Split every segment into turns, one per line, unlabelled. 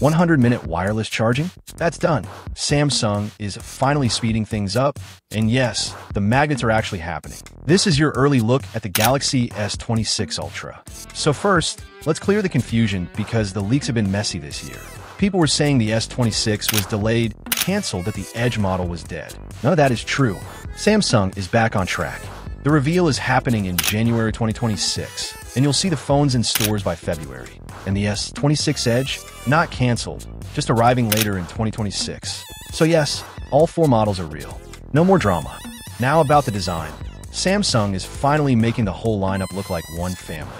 100-minute wireless charging? That's done. Samsung is finally speeding things up, and yes, the magnets are actually happening. This is your early look at the Galaxy S26 Ultra. So first, let's clear the confusion because the leaks have been messy this year. People were saying the S26 was delayed, canceled, that the Edge model was dead. None of that is true. Samsung is back on track. The reveal is happening in January 2026, and you'll see the phones in stores by February. And the S26 Edge, not canceled, just arriving later in 2026. So yes, all four models are real. No more drama. Now about the design. Samsung is finally making the whole lineup look like one family.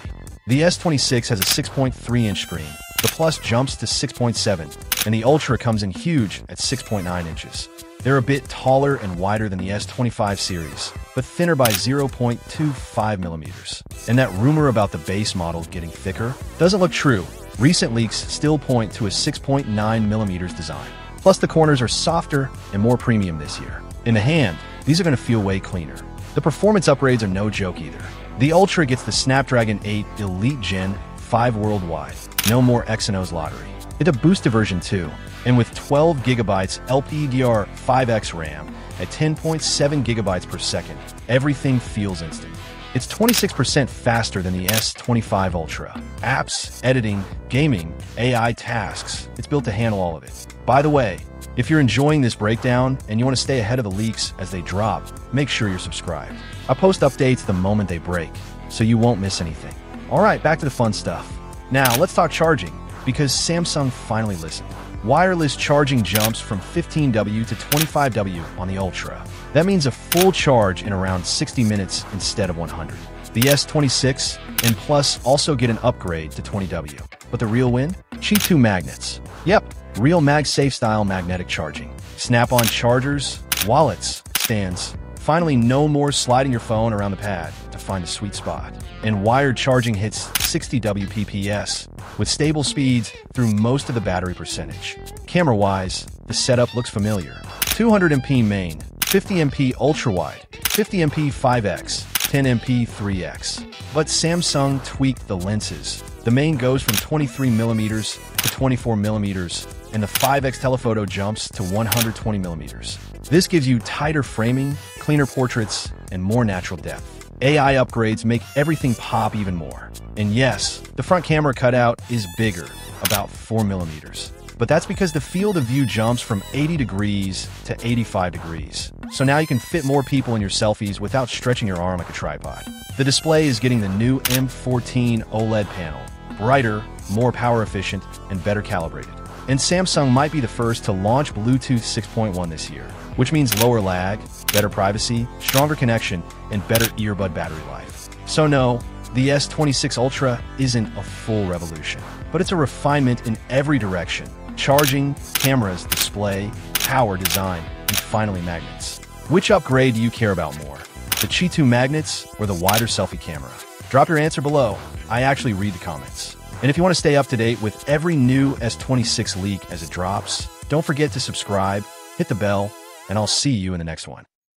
The S26 has a 6.3-inch screen, the Plus jumps to 6.7, and the Ultra comes in huge at 6.9 inches. They're a bit taller and wider than the S25 series, but thinner by 0.25 millimeters. And that rumor about the base model getting thicker doesn't look true. Recent leaks still point to a 6.9 millimeters design. Plus, the corners are softer and more premium this year. In the hand, these are going to feel way cleaner. The performance upgrades are no joke either. The Ultra gets the Snapdragon 8 Elite Gen 5 worldwide. No more Exynos lottery. It's a boosted version too, and with 12 gigabytes LPDDR5X RAM at 10.7 gigabytes per second, everything feels instant. It's 26% faster than the S25 Ultra. Apps, editing, gaming, AI tasks, it's built to handle all of it. By the way, if you're enjoying this breakdown and you want to stay ahead of the leaks as they drop, make sure you're subscribed. I post updates the moment they break, so you won't miss anything. Alright, back to the fun stuff. Now, let's talk charging, because Samsung finally listened. Wireless charging jumps from 15W to 25W on the Ultra. That means a full charge in around 60 minutes instead of 100. The S26 and Plus also get an upgrade to 20W. But the real win? Qi2 magnets. Yep, real MagSafe style magnetic charging. Snap-on chargers, wallets, stands. Finally, no more sliding your phone around the pad to find a sweet spot. And wired charging hits 60 WPPS with stable speeds through most of the battery percentage. Camera-wise, the setup looks familiar. 200MP main, 50MP ultra-wide, 50MP 5X, 10MP 3X. But Samsung tweaked the lenses. The main goes from 23mm to 24mm, and the 5X telephoto jumps to 120mm. This gives you tighter framing, cleaner portraits, and more natural depth. AI upgrades make everything pop even more. And yes, the front camera cutout is bigger, about 4 millimeters. But that's because the field of view jumps from 80 degrees to 85 degrees. So now you can fit more people in your selfies without stretching your arm like a tripod. The display is getting the new M14 OLED panel, brighter, more power efficient, and better calibrated. And Samsung might be the first to launch Bluetooth 6.1 this year, which means lower lag, better privacy, stronger connection, and better earbud battery life. So no, the S26 Ultra isn't a full revolution, but it's a refinement in every direction. Charging, cameras, display, power, design, and finally magnets. Which upgrade do you care about more? The Qi2 magnets or the wider selfie camera? Drop your answer below. I actually read the comments. And if you want to stay up to date with every new S26 leak as it drops, don't forget to subscribe, hit the bell, and I'll see you in the next one.